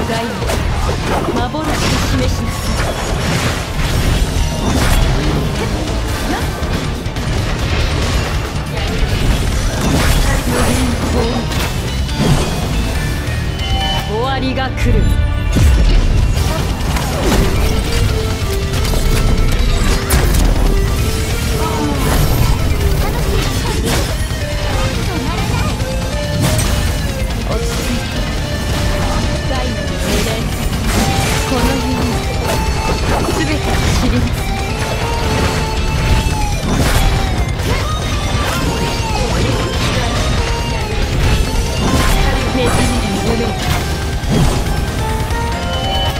無限攻終わりが来る。